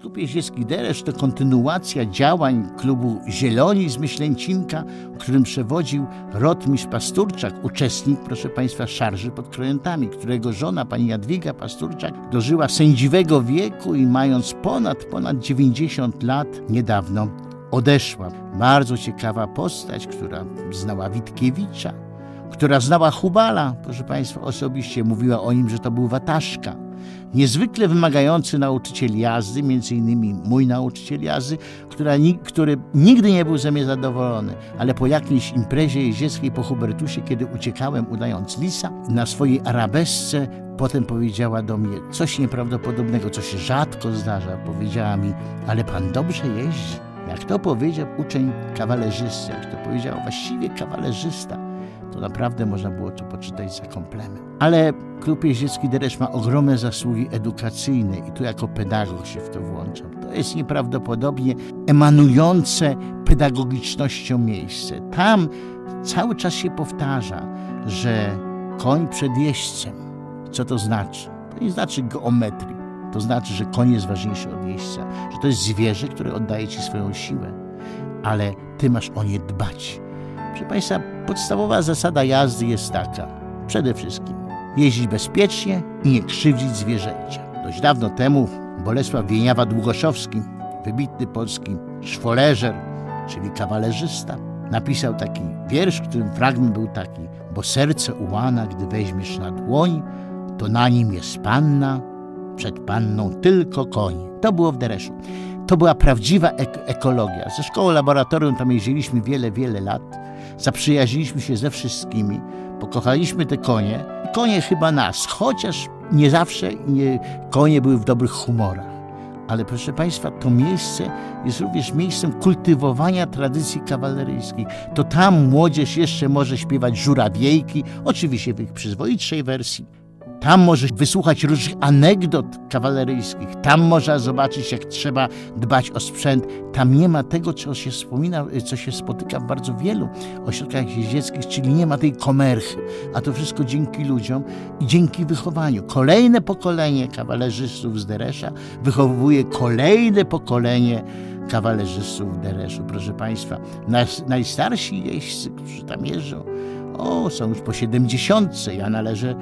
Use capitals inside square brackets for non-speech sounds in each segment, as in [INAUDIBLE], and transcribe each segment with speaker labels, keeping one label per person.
Speaker 1: Klub Jeździecki Deresz to kontynuacja działań klubu Zieloni z Myślęcinka, którym przewodził rotmistrz Pasturczak, uczestnik, proszę Państwa, szarży pod Krojętami, którego żona, pani Jadwiga Pasturczak, dożyła sędziwego wieku i mając ponad, ponad 90 lat, niedawno odeszła. Bardzo ciekawa postać, która znała Witkiewicza, która znała Hubala, proszę Państwa, osobiście mówiła o nim, że to był wataszka. Niezwykle wymagający nauczyciel jazdy, między innymi mój nauczyciel jazdy, która, który nigdy nie był ze mnie zadowolony, ale po jakiejś imprezie jeździeckiej po Hubertusie, kiedy uciekałem udając lisa, na swojej arabesce potem powiedziała do mnie coś nieprawdopodobnego, co się rzadko zdarza. Powiedziała mi, ale pan dobrze jeździ. Jak to powiedział uczeń kawalerzysty, jak to powiedział właściwie kawalerzysta, to naprawdę można było to poczytać za komplement. Ale Klub Jeździecki Deresz ma ogromne zasługi edukacyjne i tu jako pedagog się w to włączam. To jest nieprawdopodobnie emanujące pedagogicznością miejsce. Tam cały czas się powtarza, że koń przed jeźdźcem. Co to znaczy? To nie znaczy geometrii. To znaczy, że koń jest ważniejszy od jeźdźca, że to jest zwierzę, które oddaje ci swoją siłę, ale ty masz o nie dbać Proszę Państwa, podstawowa zasada jazdy jest taka. Przede wszystkim jeździć bezpiecznie i nie krzywdzić zwierzęcia. Dość dawno temu Bolesław Wieniawa-Długoszowski, wybitny polski szwoleżer, czyli kawalerzysta, napisał taki wiersz, którym fragment był taki bo serce ułana, gdy weźmiesz na dłoń, to na nim jest panna, przed panną tylko koń. To było w Dereszu. To była prawdziwa ek ekologia. Ze szkoły laboratorium tam jeździliśmy wiele, wiele lat zaprzyjaźniliśmy się ze wszystkimi, pokochaliśmy te konie. Konie chyba nas, chociaż nie zawsze nie, konie były w dobrych humorach. Ale proszę Państwa, to miejsce jest również miejscem kultywowania tradycji kawaleryjskiej. To tam młodzież jeszcze może śpiewać żurawiejki, oczywiście w ich przyzwoitszej wersji tam możesz wysłuchać różnych anegdot kawaleryjskich. Tam można zobaczyć, jak trzeba dbać o sprzęt. Tam nie ma tego, co się wspomina, co się spotyka w bardzo wielu ośrodkach jeździeckich, czyli nie ma tej komerchy. A to wszystko dzięki ludziom i dzięki wychowaniu. Kolejne pokolenie kawalerzystów z Deresza wychowuje kolejne pokolenie kawalerzystów w Dereszu. Proszę Państwa, najstarsi jeźdźcy, którzy tam jeżdżą, o, są już po 70. Ja należę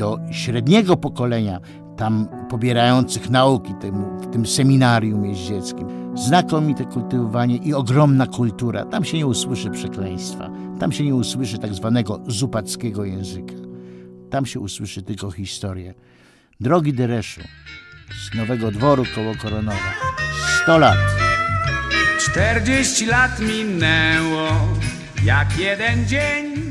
Speaker 1: do średniego pokolenia tam pobierających nauki w tym seminarium jeździeckim. Znakomite kultywowanie i ogromna kultura. Tam się nie usłyszy przekleństwa. Tam się nie usłyszy tak zwanego zupackiego języka. Tam się usłyszy tylko historię. Drogi Dereszu, z Nowego Dworu koło Koronowa. 100 lat.
Speaker 2: 40 lat minęło, jak jeden dzień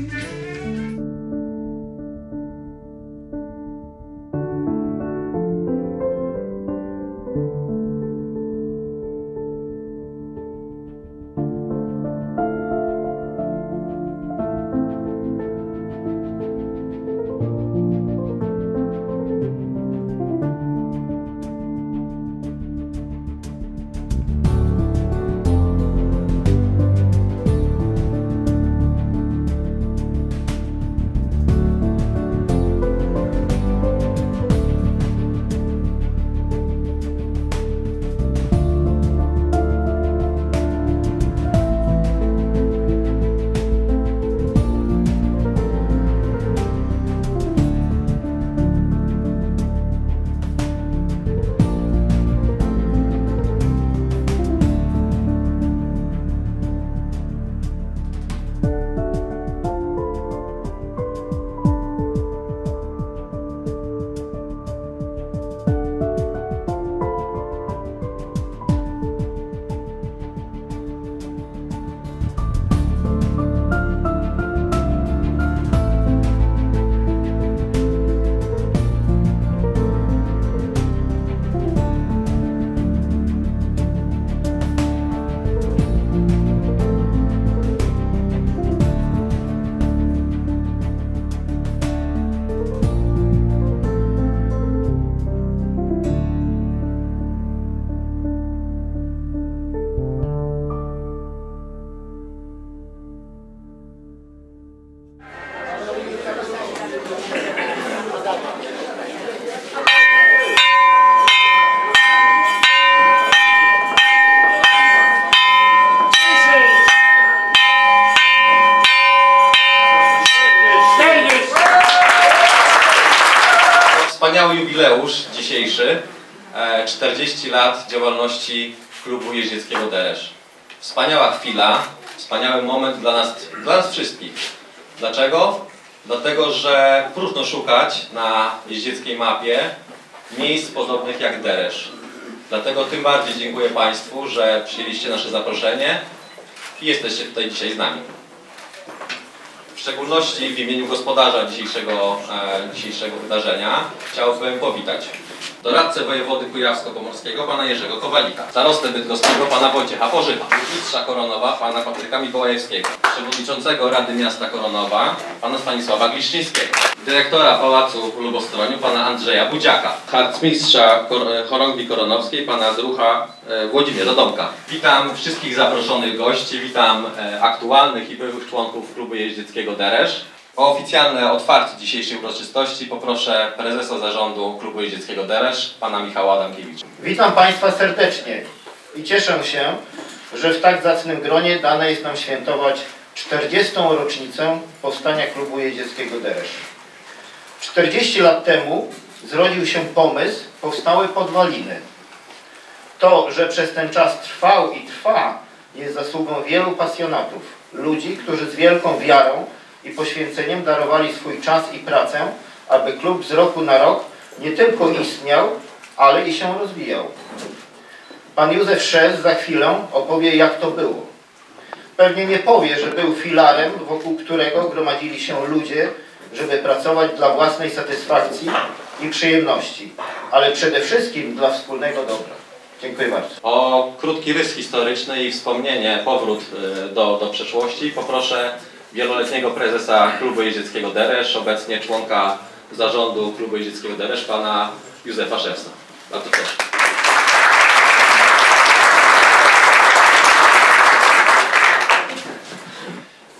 Speaker 3: dzisiejszy, e, 40 lat działalności klubu jeździeckiego Deresz. Wspaniała chwila, wspaniały moment dla nas, dla nas wszystkich. Dlaczego? Dlatego, że próżno szukać na jeździeckiej mapie miejsc podobnych jak Deresz. Dlatego tym bardziej dziękuję Państwu, że przyjęliście nasze zaproszenie i jesteście tutaj dzisiaj z nami. W szczególności w imieniu gospodarza dzisiejszego, e, dzisiejszego wydarzenia chciałbym powitać doradcę wojewody kujawsko-pomorskiego, pana Jerzego Kowalika, starostę bydgoskiego, pana Wojciecha Porzycha, mistrza Koronowa, pana Patryka Mikołajewskiego, przewodniczącego Rady Miasta Koronowa, pana Stanisława Gliszczyńskiego, dyrektora Pałacu Lubostroniu, pana Andrzeja Budziaka, harcmistrza kor- e, koronowskiej, pana Drucha e, Włodzimierza Domka. Witam wszystkich zaproszonych gości, witam e, aktualnych i byłych członków klubu jeździeckiego Deresz. O oficjalne otwarcie dzisiejszej uroczystości poproszę prezesa zarządu klubu jeździeckiego Deresz, pana Michała Adamkiewicza.
Speaker 4: Witam Państwa serdecznie i cieszę się, że w tak zacnym gronie dane jest nam świętować 40. rocznicę powstania klubu jeździeckiego Deresz. 40 lat temu zrodził się pomysł, powstały podwaliny. To, że przez ten czas trwał i trwa, jest zasługą wielu pasjonatów, ludzi, którzy z wielką wiarą i poświęceniem darowali swój czas i pracę, aby klub z roku na rok nie tylko istniał, ale i się rozwijał. Pan Józef Szes za chwilę opowie, jak to było. Pewnie nie powie, że był filarem, wokół którego gromadzili się ludzie, żeby pracować dla własnej satysfakcji i przyjemności, ale przede wszystkim dla wspólnego dobra. Dziękuję bardzo.
Speaker 3: O krótki rys historyczny i wspomnienie, powrót y, do, do przeszłości poproszę wieloletniego prezesa klubu jeździeckiego Deresz, obecnie członka zarządu klubu jeździeckiego Deresz, pana Józefa Szewca. Bardzo proszę.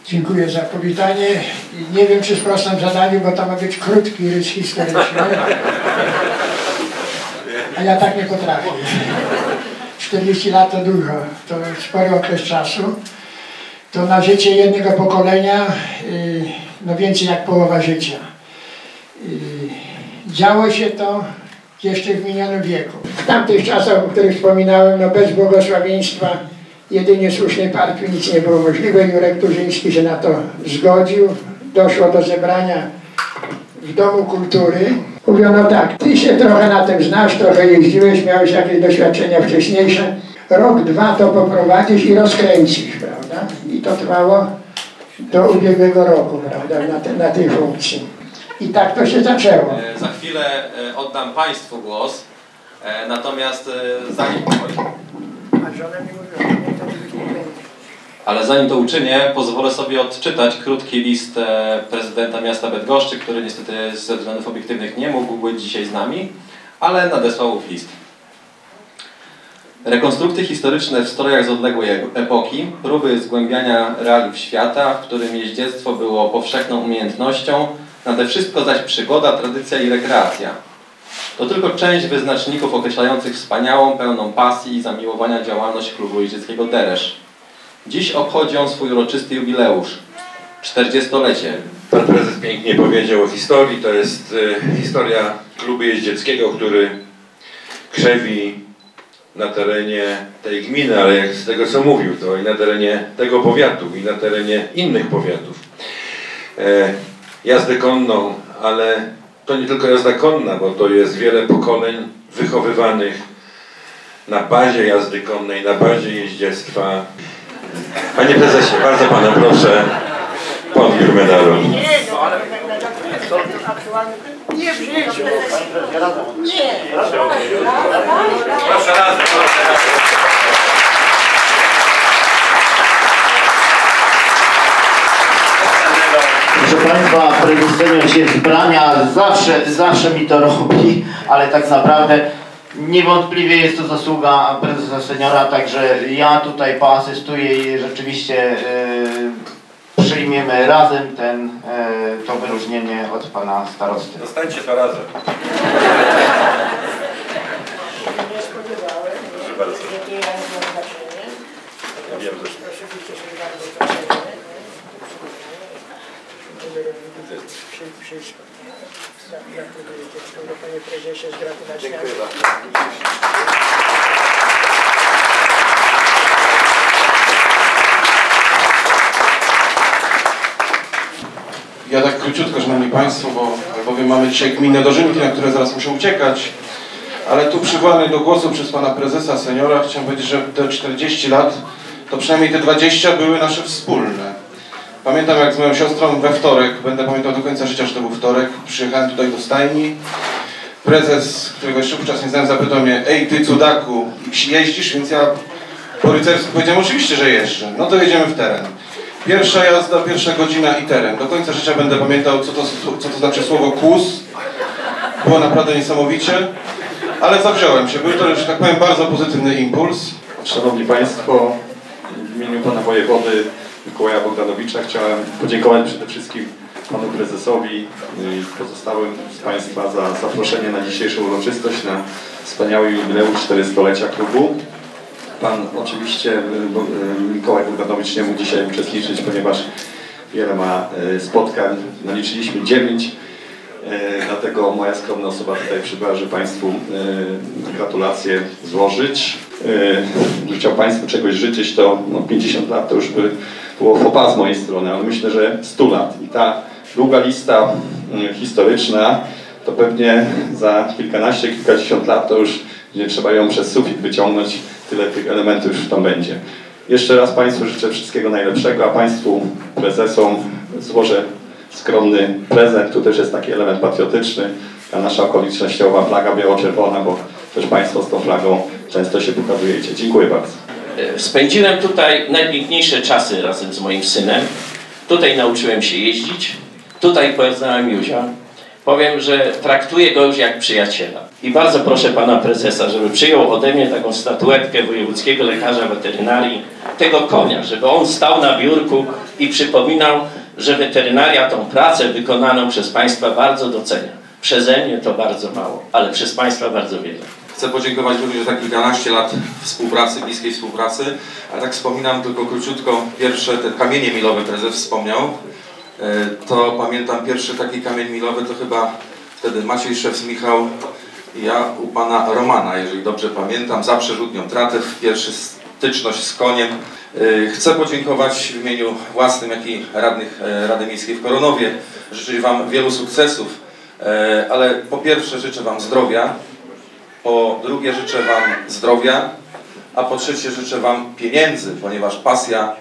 Speaker 5: Dziękuję za powitanie. Nie wiem, czy sprostam zadaniu, bo to ma być krótki rys historyczny. A ja tak nie potrafię. 40 lat to dużo, to spory okres czasu. To na życie jednego pokolenia, y, no więcej jak połowa życia. Y, Działo się to jeszcze w minionym wieku. W tamtych czasach, o których wspominałem, no bez błogosławieństwa jedynie słusznej partii nic nie było możliwe. Jurek Turzyński się na to zgodził. Doszło do zebrania w Domu Kultury. Mówiono tak, ty się trochę na tym znasz, trochę jeździłeś, miałeś jakieś doświadczenia wcześniejsze. Rok, dwa to poprowadzisz i rozkręcisz? I to trwało do ubiegłego roku, prawda, na, te, na tej funkcji. I tak to się zaczęło.
Speaker 3: E, Za chwilę e, oddam Państwu głos, e, natomiast zanim... Ale zanim to uczynię, pozwolę sobie odczytać krótki list prezydenta miasta Bydgoszczy, który niestety ze względów obiektywnych nie mógł być dzisiaj z nami, ale nadesłał list. Rekonstrukcje historyczne w strojach z odległej epoki, próby zgłębiania realiów świata, w którym jeździectwo było powszechną umiejętnością, nade wszystko zaś przygoda, tradycja i rekreacja. To tylko część wyznaczników określających wspaniałą, pełną pasji i zamiłowania działalność klubu jeździeckiego Deresz. Dziś obchodzi on swój uroczysty jubileusz, 40-lecie.
Speaker 6: Pan prezes pięknie powiedział o historii. To jest e, historia klubu jeździeckiego, który krzewi na terenie tej gminy, ale jak z tego co mówił, to i na terenie tego powiatu, i na terenie innych powiatów. E, jazdę konną, ale to nie tylko jazda konna, bo to jest wiele pokoleń wychowywanych na bazie jazdy konnej, na bazie jeździectwa. Panie prezesie, bardzo pana proszę, podbiór medalu.
Speaker 4: Proszę Państwa, prezes senior się zbrania, zawsze, zawsze mi to robi, ale tak naprawdę niewątpliwie jest to zasługa prezesa seniora, także ja tutaj poasystuję i rzeczywiście e, przyjmiemy razem ten, e, to wyróżnienie od pana starosty.
Speaker 6: Zostańcie to razem.
Speaker 7: nie spodziewałem.
Speaker 6: Proszę bardzo.
Speaker 7: Ja
Speaker 6: wiem.
Speaker 7: Oczywiście się bardzo.
Speaker 5: Panie prezesie, z gratulacjami.
Speaker 8: Ja tak króciutko, Szanowni Państwo, bo albowiem mamy dzisiaj gminne dożynki, na które zaraz muszę uciekać. Ale tu przywołany do głosu przez Pana Prezesa Seniora chciałem powiedzieć, że te 40 lat, to przynajmniej te 20 były nasze wspólne. Pamiętam jak z moją siostrą we wtorek, będę pamiętał do końca życia, że to był wtorek, przyjechałem tutaj do stajni. Prezes, którego jeszcze wówczas nie znałem, zapytał mnie, ej ty cudaku, jeździsz? Więc ja po rycersku powiedziałem, oczywiście, że jeżdżę. No to jedziemy w teren. Pierwsza jazda, pierwsza godzina i teren. Do końca życia będę pamiętał, co to, co to znaczy słowo kłus. Było naprawdę niesamowicie, ale zawziąłem się. Był to, że tak powiem, bardzo pozytywny impuls.
Speaker 9: Szanowni Państwo, w imieniu Pana Wojewody Mikołaja Bogdanowicza chciałem podziękować przede wszystkim Panu Prezesowi i pozostałym z Państwa za zaproszenie na dzisiejszą uroczystość, na wspaniały jubileusz 400-lecia klubu. Pan oczywiście, y, y, Mikołaj Bogdanowicz nie mógł dzisiaj uczestniczyć, ponieważ wiele ma y, spotkań. Naliczyliśmy dziewięć. Dlatego moja skromna osoba tutaj przybyła, żeby Państwu gratulacje złożyć. Chciał Państwu czegoś życzyć, to no, 50 lat to już by było fopa z mojej strony, ale myślę, że 100 lat. I ta długa lista historyczna, to pewnie za kilkanaście, kilkadziesiąt lat to już nie trzeba ją przez sufit wyciągnąć, tyle tych elementów już tam będzie. Jeszcze raz Państwu życzę wszystkiego najlepszego, a Państwu prezesom złożę skromny prezent. Tu też jest taki element patriotyczny. Ta nasza okolicznościowa flaga biało-czerwona, bo też Państwo z tą flagą często się pokazujecie. Dziękuję bardzo.
Speaker 10: Spędziłem tutaj najpiękniejsze czasy razem z moim synem. Tutaj nauczyłem się jeździć. Tutaj poznałem Józia. Powiem, że traktuję go już jak przyjaciela. I bardzo proszę pana prezesa, żeby przyjął ode mnie taką statuetkę wojewódzkiego lekarza weterynarii, tego konia, żeby on stał na biurku i przypominał, że weterynaria tą pracę wykonaną przez państwa bardzo docenia. Przeze mnie to bardzo mało, ale przez państwa bardzo wiele.
Speaker 6: Chcę podziękować również za kilkanaście lat współpracy, bliskiej współpracy. A tak wspominam tylko króciutko, pierwsze te kamienie milowe prezes wspomniał. E, To pamiętam pierwszy taki kamień milowy to chyba wtedy Maciej Szewc, Michał ja u pana Romana, jeżeli dobrze pamiętam, za przerzutnią tratę, pierwszy styczność z koniem. E, Chcę podziękować w imieniu własnym, jak i radnych e, Rady Miejskiej w Koronowie. Życzę Wam wielu sukcesów, e, ale po pierwsze życzę Wam zdrowia, po drugie życzę Wam zdrowia, a po trzecie życzę Wam pieniędzy, ponieważ pasja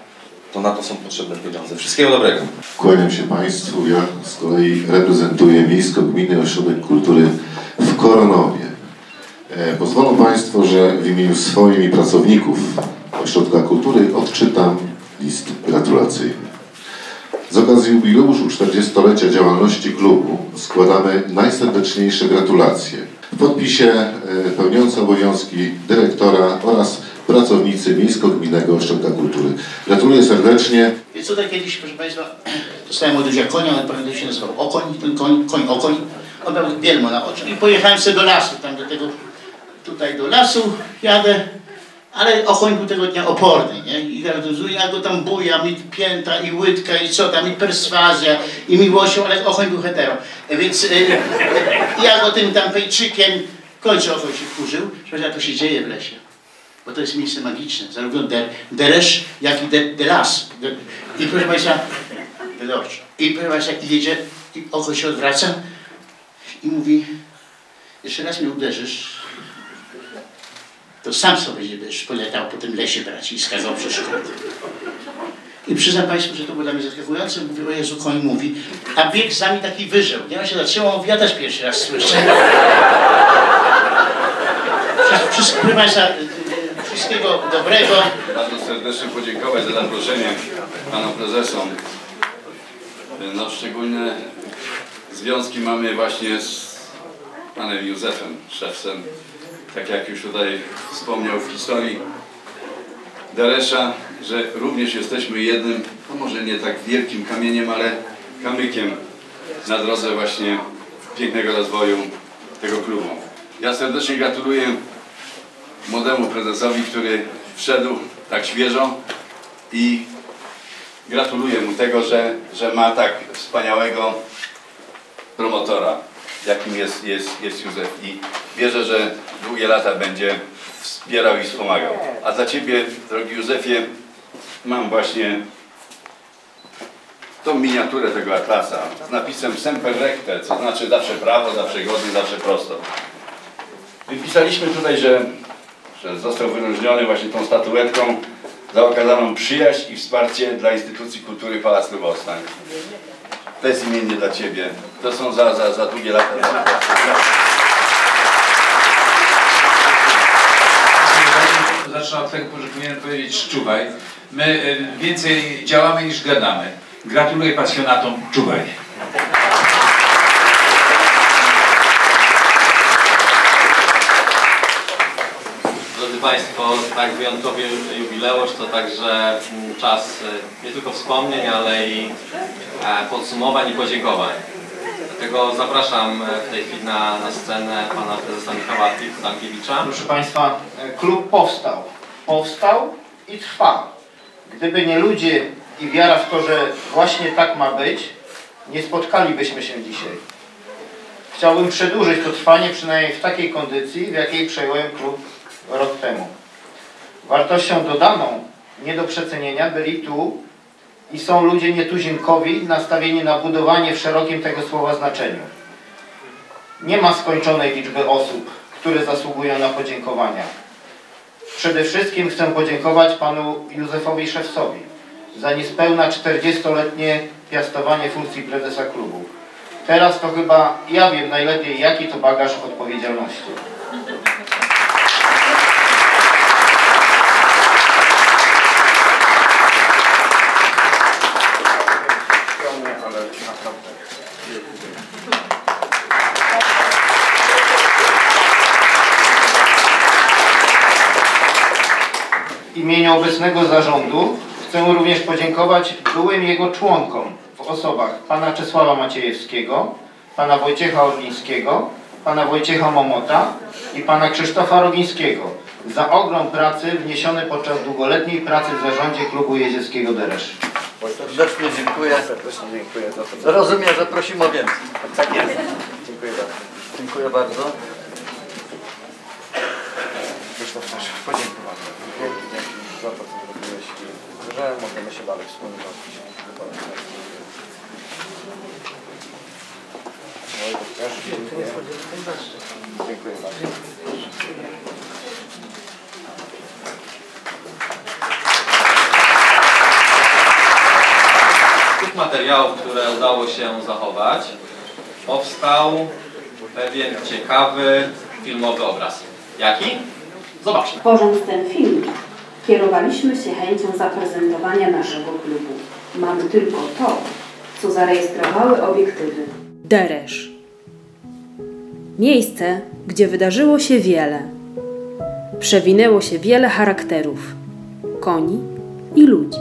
Speaker 6: to na to są potrzebne pieniądze. Wszystkiego dobrego.
Speaker 11: Kłaniam się Państwu. Ja z kolei reprezentuję Miejsko-Gminny Ośrodek Kultury w Koronowie. E, pozwolą Państwo, że w imieniu swoim i pracowników Ośrodka Kultury odczytam list gratulacyjny. Z okazji jubileuszu 40-lecia działalności klubu składamy najserdeczniejsze gratulacje. W podpisie e, pełniący obowiązki dyrektora oraz pracownicy Miejsko-Gminnego Ośrodka Kultury. Gratuluję serdecznie.
Speaker 12: Więc tutaj kiedyś, proszę Państwa, [CLEARS THROAT] dostałem od Józia konia, on pamiętam się nazywał Okoń, ten koń, koń Okoń. On miał bielmo na oczy i pojechałem sobie do lasu, tam do tego, tutaj do lasu jadę, ale Okoń był tego dnia oporny, nie? I go- ja go tam bujam, i pięta, i łydka, i co tam, i perswazja, i miłością, ale Okoń był hetero. E, Więc e, e, ja go tym tam pejczykiem, w końcu Okoń się wkurzył, że to się dzieje w lesie bo to jest miejsce magiczne, zarówno de, deresz, jak i de, de las. De, I proszę Państwa, dobrze. I proszę Państwa, jedzie, i oko się odwraca i mówi, jeszcze raz mnie uderzysz, to sam sobie będziesz poletał po tym lesie brać i skazał przeszkody. I przyznam Państwu, że to było dla mnie zaskakujące. Mówię, o Jezu, koń mówi, a bieg za mi taki wyżeł. Nie ma się zatrzymał, mówi, ja też pierwszy raz słyszę. Wszystko, wszystkiego dobrego.
Speaker 13: Bardzo serdecznie podziękować za zaproszenie panom prezesom. No szczególne związki mamy właśnie z panem Józefem Szewcem. Tak jak już tutaj wspomniał w historii Deresza, że również jesteśmy jednym, no może nie tak wielkim kamieniem, ale kamykiem na drodze właśnie pięknego rozwoju tego klubu. Ja serdecznie gratuluję młodemu prezesowi, który wszedł tak świeżo i gratuluję mu tego, że, że ma tak wspaniałego promotora, jakim jest, jest, jest Józef i wierzę, że długie lata będzie wspierał i wspomagał. A dla Ciebie, drogi Józefie, mam właśnie tą miniaturę tego atlasa z napisem Semper Recte, co znaczy zawsze prawo, zawsze godnie, zawsze prosto. Wypisaliśmy tutaj, że, że został wyróżniony właśnie tą statuetką za okazaną przyjaźń i wsparcie dla instytucji kultury Pałac Lubowstań. Bezimiennie dla Ciebie. To są za, za, za długie lata.
Speaker 14: Zacznę od tego, że powinienem powiedzieć czuwaj. My więcej działamy niż gadamy. Gratuluję pasjonatom, czuwaj.
Speaker 3: Drodzy Państwo, tak wyjątkowy jubileusz to także mm, czas y, nie tylko wspomnień, ale i e, podsumowań i podziękowań. Dlatego zapraszam e, w tej chwili na, na scenę pana prezesa Michała Tankiewicza.
Speaker 4: Proszę Państwa, e, klub powstał. Powstał i trwa. Gdyby nie ludzie i wiara w to, że właśnie tak ma być, nie spotkalibyśmy się dzisiaj. Chciałbym przedłużyć to trwanie przynajmniej w takiej kondycji, w jakiej przejąłem klub rok temu. Wartością dodaną, nie do przecenienia, byli tu i są ludzie nietuzinkowi, nastawieni na budowanie w szerokim tego słowa znaczeniu. Nie ma skończonej liczby osób, które zasługują na podziękowania. Przede wszystkim chcę podziękować panu Józefowi Szewcowi za niespełna 40-letnie piastowanie funkcji prezesa klubu. Teraz to chyba ja wiem najlepiej, jaki to bagaż odpowiedzialności. Skromnie, ale naprawdę. W imieniu obecnego zarządu chcę również podziękować byłym jego członkom w osobach pana Czesława Maciejewskiego, pana Wojciecha Orlińskiego, pana Wojciecha Momota i pana Krzysztofa Rogińskiego za ogrom pracy wniesiony podczas długoletniej pracy w zarządzie klubu jezieckiego Deresz.
Speaker 15: Serdecznie dziękuję. Serdecznie dziękuję. Rozumiem, że prosimy o więcej. Tak jest. Dziękuję bardzo. Dziękuję bardzo.
Speaker 4: Że możemy się dalej wspólnie też dziękuję. Dziękuję bardzo.
Speaker 3: Z tych materiałów, które udało się zachować, powstał pewien ciekawy filmowy obraz. Jaki? Zobaczmy.
Speaker 16: Tworząc ten film, kierowaliśmy się chęcią zaprezentowania naszego klubu. Mamy tylko to, co zarejestrowały obiektywy.
Speaker 17: Deresz. Miejsce, gdzie wydarzyło się wiele. Przewinęło się wiele charakterów, koni i ludzi.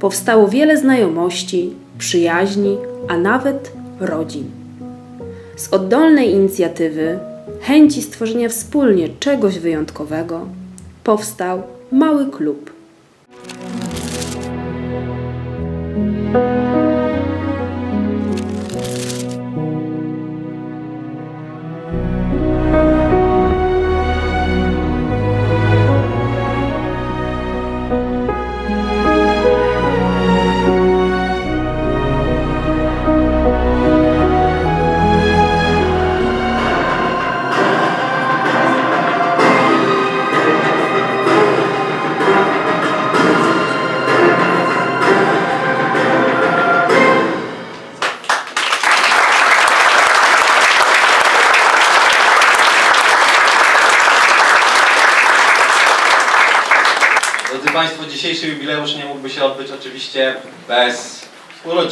Speaker 17: Powstało wiele znajomości, przyjaźni, a nawet rodzin. Z oddolnej inicjatywy, chęci stworzenia wspólnie czegoś wyjątkowego, powstał mały klub.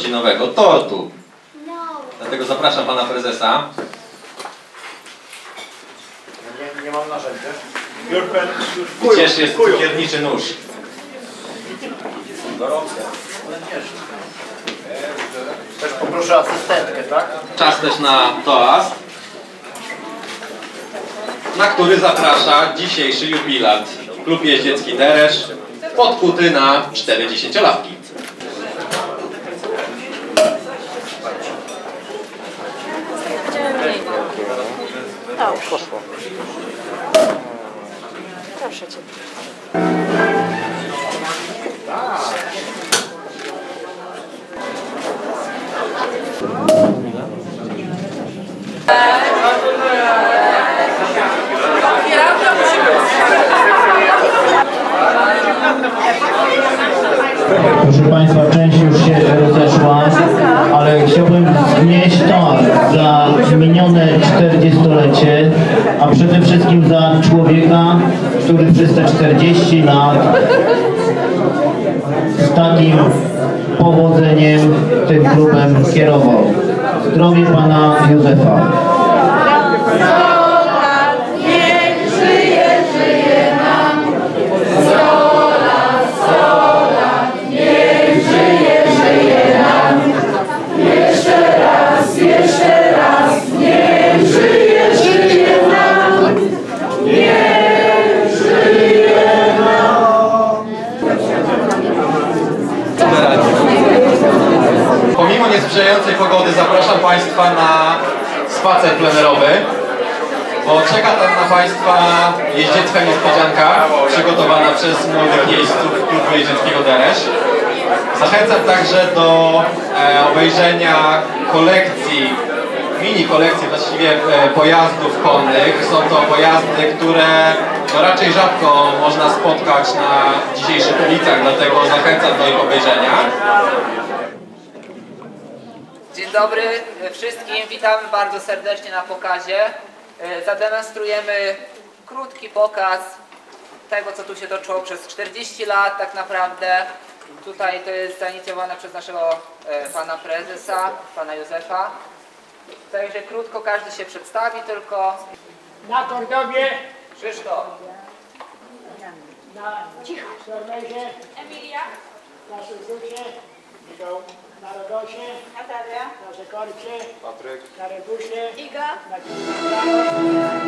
Speaker 3: Urodzinowego tortu. Dlatego zapraszam Pana Prezesa.
Speaker 4: Nie, nie mam narzędzia.
Speaker 3: I Cież jest cukierniczy nóż.
Speaker 4: Gorące. Też poproszę asystentkę, tak?
Speaker 3: Czas też na toast, na który zaprasza dzisiejszy jubilat. Klub Jeździecki Deresz, podkuty na 40-latki.
Speaker 15: Poszło.
Speaker 7: Proszę cię.
Speaker 4: Proszę Państwa, część już się rozeszła, ale chciałbym wnieść to za minione 40-lecie, a przede wszystkim za człowieka, który przez te 40 lat z takim powodzeniem tym klubem kierował. Zdrowie Pana Józefa.
Speaker 3: Państwa na spacer plenerowy, bo czeka tam na Państwa jeździecka niespodzianka przygotowana przez młodych jeźdźców klubu jeździeckiego Deresz. Zachęcam także do e, obejrzenia kolekcji, mini kolekcji właściwie e, pojazdów konnych. Są to pojazdy, które no, raczej rzadko można spotkać na dzisiejszych ulicach, dlatego zachęcam do ich obejrzenia.
Speaker 18: Dzień dobry wszystkim, witamy bardzo serdecznie na pokazie. E, Zademonstrujemy krótki pokaz tego, co tu się toczyło przez 40 lat tak naprawdę. Tutaj to jest zainicjowane przez naszego e, pana prezesa, pana Józefa. Także krótko każdy się przedstawi tylko.
Speaker 5: Na Kordowie,
Speaker 18: Krzysztof.
Speaker 5: na Sormezie,
Speaker 7: Emilia.
Speaker 5: na Suzucie, na Rodosie,
Speaker 7: Natalia.
Speaker 5: na Zekorcie,
Speaker 8: Patryk.
Speaker 5: na Rebusie,
Speaker 7: Iga.
Speaker 5: na Kielcach.